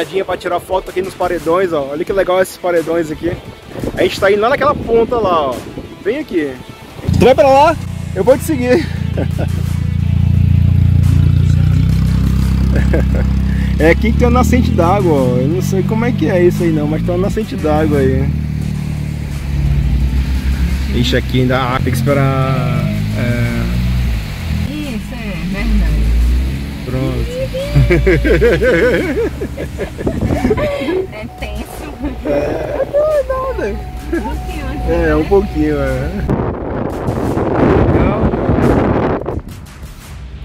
paradinha para tirar foto aqui nos paredões, ó. Olha que legal esses paredões aqui. A gente tá indo lá naquela ponta lá, ó. Vem aqui. Tu vai pra lá? Eu vou te seguir. É aqui que tem uma nascente d'água, ó. Eu não sei como é que é isso aí não, mas tem uma nascente d'água aí. Ixi, aqui ainda há que esperar. É... Isso, é verdade. Pronto. É tenso. É, não é nada. Um pouquinho aqui, É, né? um pouquinho, é. Legal.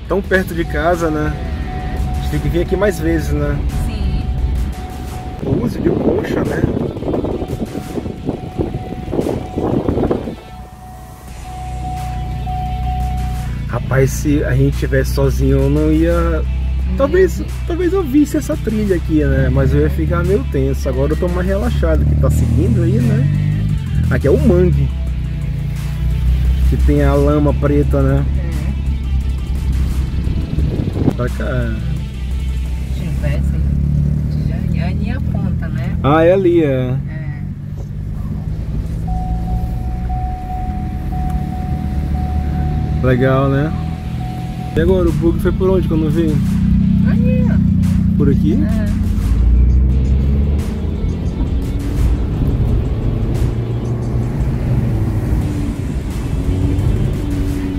Tão perto de casa, né? A gente tem que vir aqui mais vezes, né? Sim. Uso de colcha, né? Rapaz, se a gente tivesse sozinho, eu não ia. Talvez, talvez eu visse essa trilha aqui, né? Mas eu ia ficar meio tenso. Agora eu tô mais relaxado, que tá seguindo aí, né? Aqui é o mangue. Que tem a lama preta, né? Pra cá. Se tivesse, já ia, ia aponta, né? Ah, é ali, é. É. Legal, né? E agora, o bug foi por onde que eu não vi? Por aqui? É.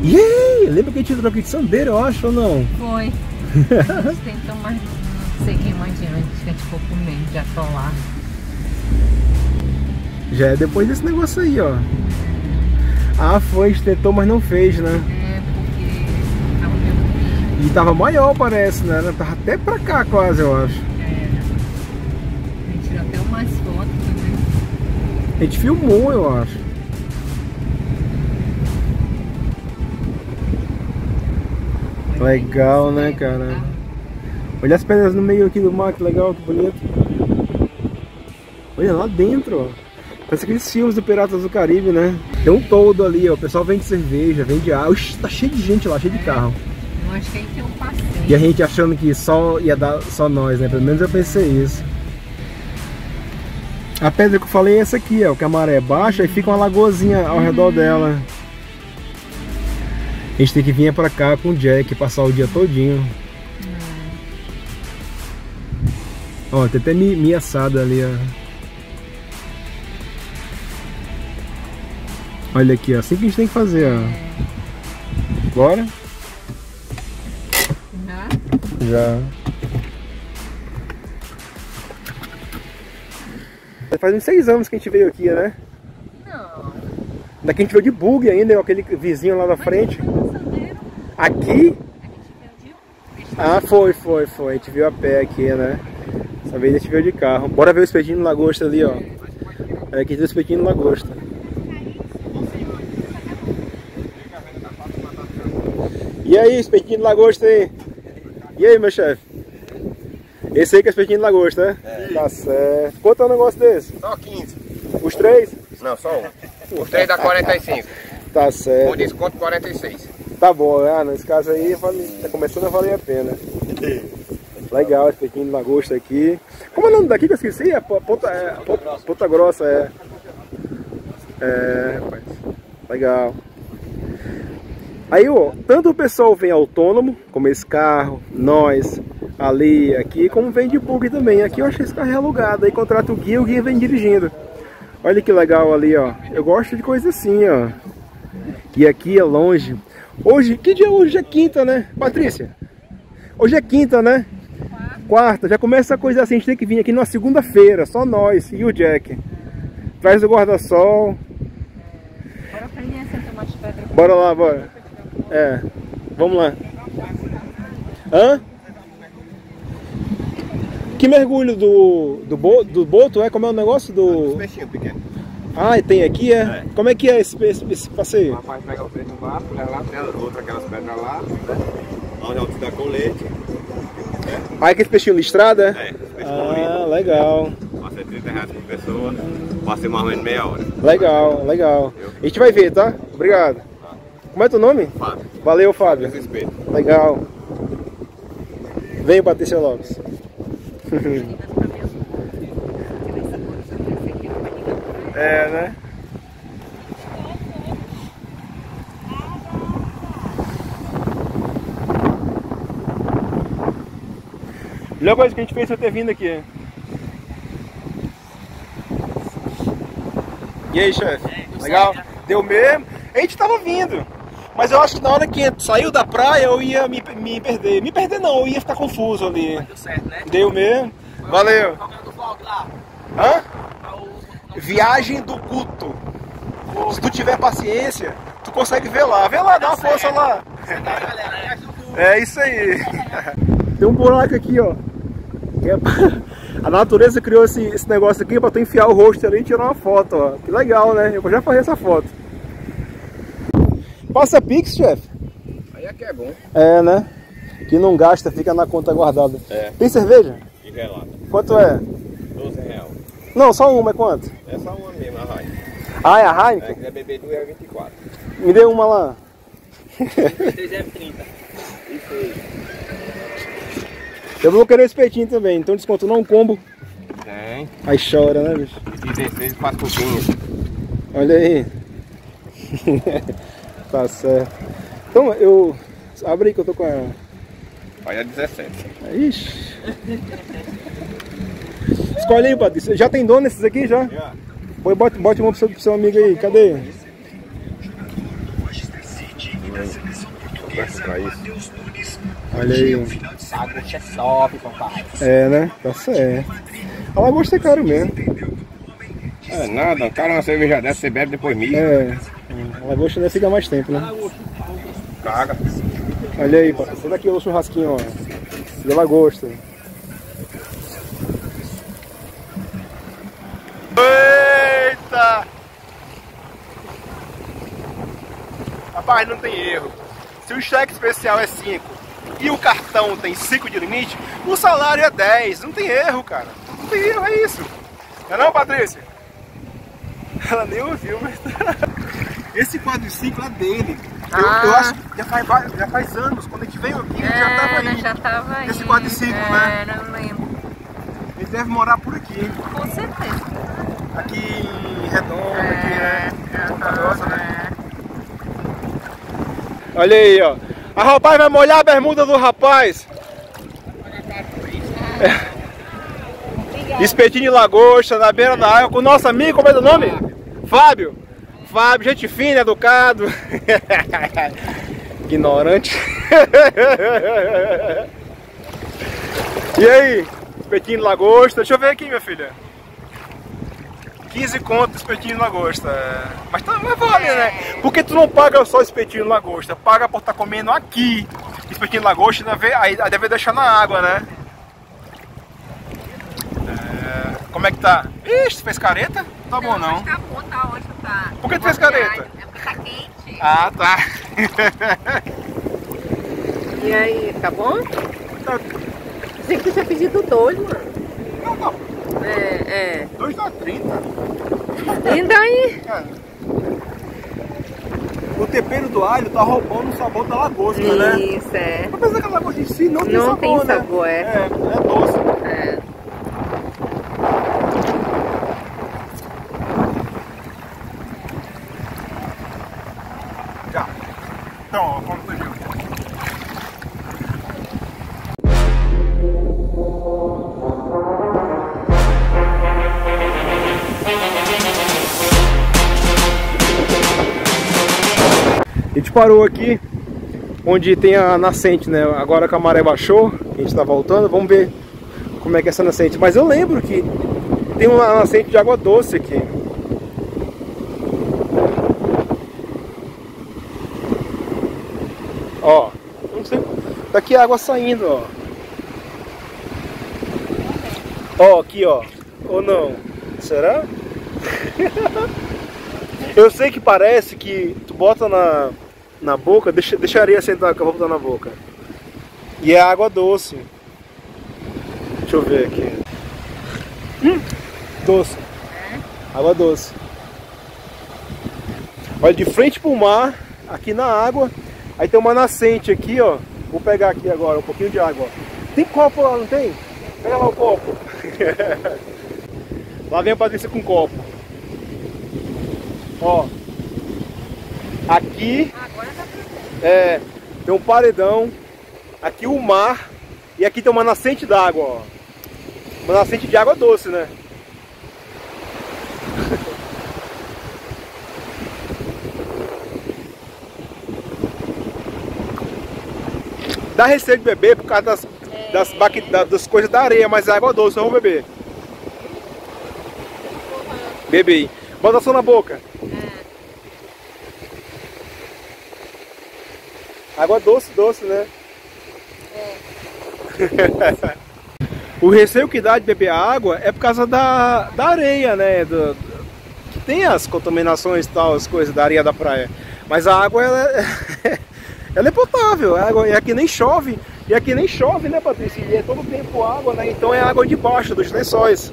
Yay! Lembra que a gente entrou aqui de Sandeiro, eu acho, ou não? Foi. A gente tentou, mas não seguimos adiante, que a gente ficou com medo de atolar. Já é depois desse negócio aí, ó. Ah, foi, a gente tentou, mas não fez, né? É, porque tava meio E tava maior, parece, né? Tava até pra cá quase, eu acho. É. A gente tirou até umas fotos, né? A gente filmou, eu acho. Legal, né, cara? Olha as pedras no meio aqui do mar, que legal, que bonito. Olha lá dentro, ó. Parece aqueles filmes do Piratas do Caribe, né? Tem um todo ali, ó. O pessoal vende cerveja, vende água. Ixi, tá cheio de gente lá, cheio de carro. Eu acho que aí tem um passeio. E a gente achando que só ia dar só nós, né? Pelo menos eu pensei isso. A pedra que eu falei é essa aqui, ó. Que a maré é baixa e fica uma lagoazinha ao redor dela. A gente tem que vir pra cá com o Jack, passar o dia todinho. Ó, tem até mi, mi assada ali, ó. Olha aqui, ó. Assim que a gente tem que fazer, ó. Bora? Já? Faz uns seis anos que a gente veio aqui, né? Não. Daqui a gente veio de bug ainda, aquele vizinho lá na frente. Aqui? A gente veio de... Ah, foi, foi, foi. A gente veio a pé aqui, né? Essa vez a gente veio de carro. Bora ver o espetinho lagosta ali, ó. É aqui tem o espetinho lagosta. E aí, espetinho no lagosta aí? E aí, meu chefe? Esse aí que é espetinho no lagosta, né? É. Tá certo. Quanto é um negócio desse? Só 15. Os três? Não, só um. Os três dá 45. Tá Com certo. desconto 46. Tá bom, ah, nesse caso aí vale, tá começando a valer a pena. Legal, esse pequeno lagosta aqui. Como é o nome daqui que eu esqueci? É Po- Ponta, é, Ponta Grossa, é. É, rapaz. Legal. Aí, ó, tanto o pessoal vem autônomo, como esse carro, nós, ali, aqui, como vem de bug também. Aqui eu achei esse carro é alugado, aí contrata o guia, o guia vem dirigindo. Olha que legal ali, ó. Eu gosto de coisa assim, ó. E aqui é longe. Hoje, que dia hoje? É quinta, né? Patrícia? Hoje é quinta, né? Quarta. Já começa a coisa assim, a gente tem que vir aqui numa segunda-feira, só nós e o Jack. Traz o guarda-sol. Bora lá, bora. É, vamos lá. Hã? Que mergulho do, do, bo, do boto é? Como é o negócio do... Peixinho pequeno. Ah, tem aqui, é? Como é que é esse, esse, esse passeio? rapaz pega o peixe no barco, leva lá, tem outra aquelas pedras lá. Onde eu te dá colete. Ah, aquele peixinho listrado, é? É, peixe Ah, legal. Passa 30 reais por pessoa. Passa mais ou menos meia hora. Legal, legal. A gente vai ver, tá? Obrigado. Como é teu nome? Fábio. Valeu, Fábio. Legal. Vem, Patrícia Lopes. é, né? Melhor coisa que a gente fez foi ter vindo aqui. E aí, chefe? Legal? Deu mesmo? A gente tava vindo. Mas eu acho que na hora que saiu da praia eu ia me, me perder. Me perder não, eu ia ficar confuso ali. Deu certo, né? Deu mesmo? Valeu. É o vlog lá? Hã? Viagem do Guto. Se tu tiver paciência, tu consegue ver lá. Vê lá, dá uma força lá. Galera, ajuda o- É isso aí. Tem um buraco aqui, ó. É A natureza criou esse, esse negócio aqui pra tu enfiar o rosto ali e tirar uma foto, ó. Que legal, né? Eu já fazer essa foto. Passa Pix, chefe? Aí é que é bom. É, né? Que não gasta, fica na conta guardada. É. Tem cerveja? E gelada. Quanto é? 12 reais. Não, só uma, é quanto? É só uma mesmo, a Raia. Ah, é a É, Heineken? quiser beber duas é 24. Me dê uma lá. 3,30. Isso aí. Eu vou querer esse peitinho também, então desconto não um combo. Tem. Aí chora, né, bicho? E 16 e 4 pouquinhos. Olha aí. tá certo. Então, eu... Abre aí que eu tô com a... Aí é 17. Ixi. Escolhe aí, Patrícia. Já tem dono esses aqui, já? Já. Põe, bote, bote uma pro seu, pro seu amigo aí. Cadê? Olha aí. A gosto é top, papai. É, né? Tá certo. A lagosta é caro mesmo. É nada, cara, uma cerveja dessa você bebe depois mil. É. A lagosta ainda fica mais tempo, né? Caga. Olha aí. Esse daqui é o churrasquinho, ó. De lagosta. Eita! Rapaz, não tem erro. Se o cheque especial é 5 e o cartão tem 5 de limite, o salário é 10. Não tem erro, cara. Não tem erro, é isso. Não é não, Patrícia? Ela nem ouviu, mas... Esse quadriciclo é dele. Eu, eu Ah. acho que já faz, já faz anos, quando a gente veio aqui, ele já tava É, aí. né, já tava aí. Esse quadriciclo, né? É, não lembro. Ele deve morar por aqui. Com certeza. Aqui em Redondo, É, aqui, né? Ponta Grossa, né? é. Olha aí, ó. A rapaz vai molhar a bermuda do rapaz. É. Espetinho de lagosta na beira da água com o nosso amigo, como é o nome? Fábio. Fábio, gente fina, educado. Ignorante. e aí? Espetinho de lagosta. Deixa eu ver aqui, minha filha. 15 conto espetinho de lagosta. é. Mas tá, mas vale, né? Porque tu não paga só espetinho de lagosta, paga por estar comendo aqui. Espetinho de lagosta, aí deve deixar na água, né? É, como é que tá? Ixi, fez careta? Tá bom não. Tá bom, tá ótimo, tá. Por que tu fez careta? É porque tá quente. Ah, tá. E aí, tá bom? Tá. Pensei que tu tinha pedido dois, mano. Não, tá. É, é. 2 dá 30. E daí? É. O tempero do alho tá roubando o sabor da lagosta, né? Isso, é. Apesar que a lagosta em si não tem Não sabor, tem né? sabor, é. É, é doce. Parou aqui onde tem a nascente, né? Agora que a maré baixou, a gente tá voltando, vamos ver como é que é essa nascente. Mas eu lembro que tem uma nascente de água doce aqui. Ó, não sei. Daqui a água saindo, ó. Ó, aqui, ó. Ou não? Será? Eu sei que parece que tu bota na, na boca, deixa, deixa a areia sentar que eu vou botar na boca. E é água doce. Deixa eu ver aqui. Hum, doce. Água doce. Olha, de frente pro mar, aqui na água, aí tem uma nascente aqui, ó. Vou pegar aqui agora um pouquinho de água. ó. Tem copo lá, não tem? Pega lá o copo. lá vem a Patrícia com copo. Ó. Aqui Agora dá pra ver. É, tem um paredão. Aqui o mar. E aqui tem uma nascente d'água, ó. Uma nascente de água doce, né? Dá receio de beber por causa das, das, bacte- da- das coisas da areia, mas é água doce, eu vou beber. Bebe aí. Bota só na boca. Água doce, doce, né? o receio que dá de beber água é por causa da, da areia, né? Do, que tem as contaminações e tal, as coisas da areia da praia. Mas a água, ela é, ela é potável. A água, e aqui nem chove. E aqui nem chove, né, Patrícia? E é todo tempo água, né? Então é água de baixo, dos lençóis.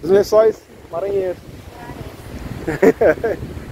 Dos lençóis maranhenses.